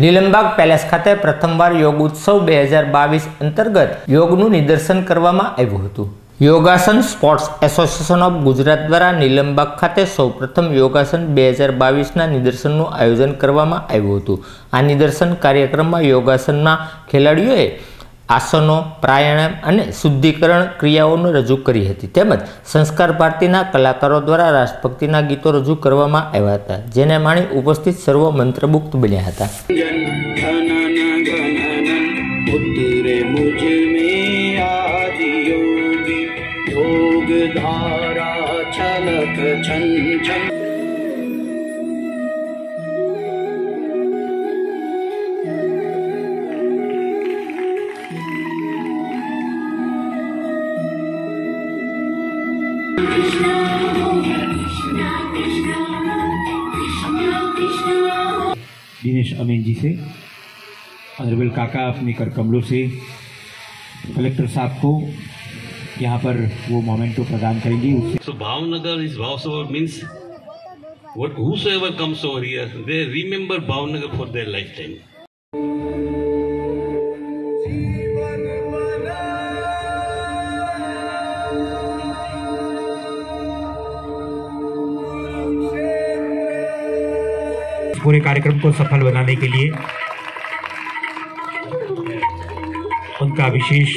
Nilambag palace ખાતે પ્રથમવાર યોગ ઉત્સવ બે હજાર બાવીસ અંતર્ગત યોગનું નિદર્શન કરવામાં આવ્યું હતું. યોગાસન સ્પોર્ટ્સ એસોસિએશન ઓફ ગુજરાત દ્વારા નીલમબાગ ખાતે સૌપ્રથમ યોગાસન બે હજાર બાવીસના નિદર્શનનું આયોજન કરવામાં આવ્યું હતું. આ નિદર્શન કાર્યક્રમમાં યોગાસનના ખેલાડીઓએ આસનો, પ્રાણાયામ અને શુદ્ધિકરણ ક્રિયાઓને રજૂ કરી હતી. તેમજ સંસ્કાર ભારતીના કલાકારો દ્વારા રાષ્ટ્રભક્તિના ગીતો રજૂ કરવામાં આવ્યા હતા, જેને માણી ઉપસ્થિત સર્વ મંત્રમુક્ત બન્યા હતા. ધારા છલક છન दिनेश अमीन जी से अनरबल काका अपने करकमलों से कलेक्टर साहब को यहाँ पर वो मोमेंटो प्रदान करेंगे। so, Bhavnagar is bhav sober means whatever comes over here they remember Bhavnagar for their life time इस पूरे कार्यक्रम को सफल बनाने के लिए उनका विशेष